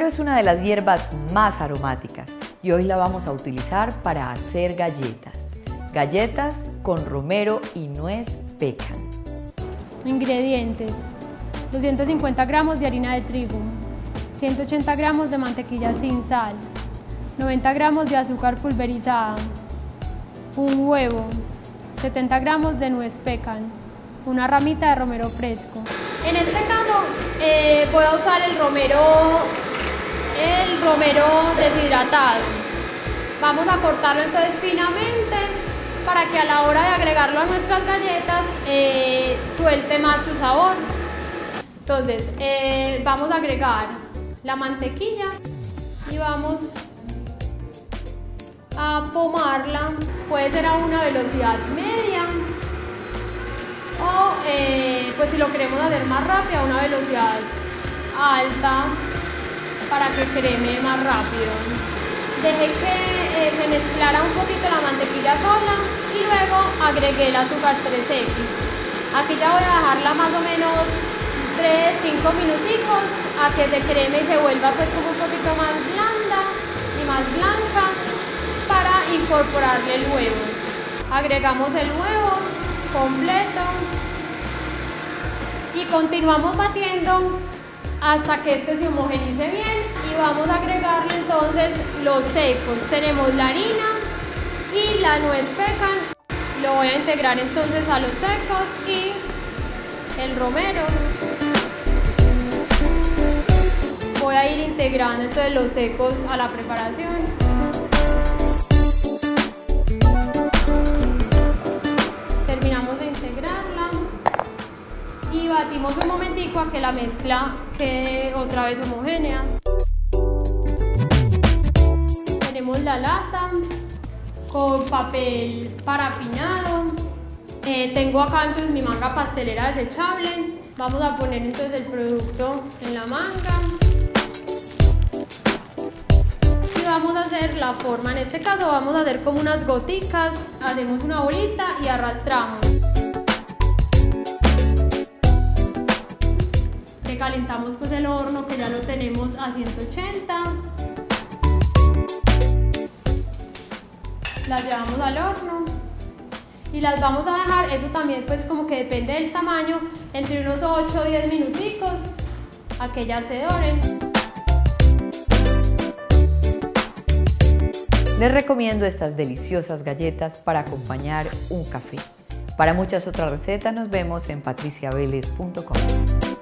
es una de las hierbas más aromáticas y hoy la vamos a utilizar para hacer galletas. Galletas con romero y nuez pecan. Ingredientes. 250 gramos de harina de trigo, 180 gramos de mantequilla sin sal, 90 gramos de azúcar pulverizada, un huevo, 70 gramos de nuez pecan, una ramita de romero fresco. En este caso eh, voy a usar el romero, el romero deshidratado. Vamos a cortarlo entonces finamente para que a la hora de agregarlo a nuestras galletas eh, suelte más su sabor. Entonces eh, vamos a agregar la mantequilla y vamos a pomarla. Puede ser a una velocidad media o eh, pues si lo queremos hacer más rápido a una velocidad alta para que creme más rápido. Dejé que eh, se mezclara un poquito la mantequilla sola y luego agregué el azúcar 3X. Aquí ya voy a dejarla más o menos 3-5 minuticos a que se creme y se vuelva pues un poquito más blanda y más blanca para incorporarle el huevo. Agregamos el huevo completo y continuamos batiendo hasta que este se homogenice bien y vamos a agregarle entonces los secos. Tenemos la harina y la nuez pecan. Lo voy a integrar entonces a los secos y el romero. Voy a ir integrando entonces los secos a la preparación. Batimos un momentico a que la mezcla quede otra vez homogénea. Tenemos la lata con papel parafinado. Eh, tengo acá entonces mi manga pastelera desechable. Vamos a poner entonces el producto en la manga. Y vamos a hacer la forma. En este caso vamos a hacer como unas goticas. Hacemos una bolita y arrastramos. Calentamos pues el horno que ya lo tenemos a 180. Las llevamos al horno y las vamos a dejar, eso también pues como que depende del tamaño, entre unos 8 o 10 minuticos a que ya se doren. Les recomiendo estas deliciosas galletas para acompañar un café. Para muchas otras recetas nos vemos en patriciaveles.com.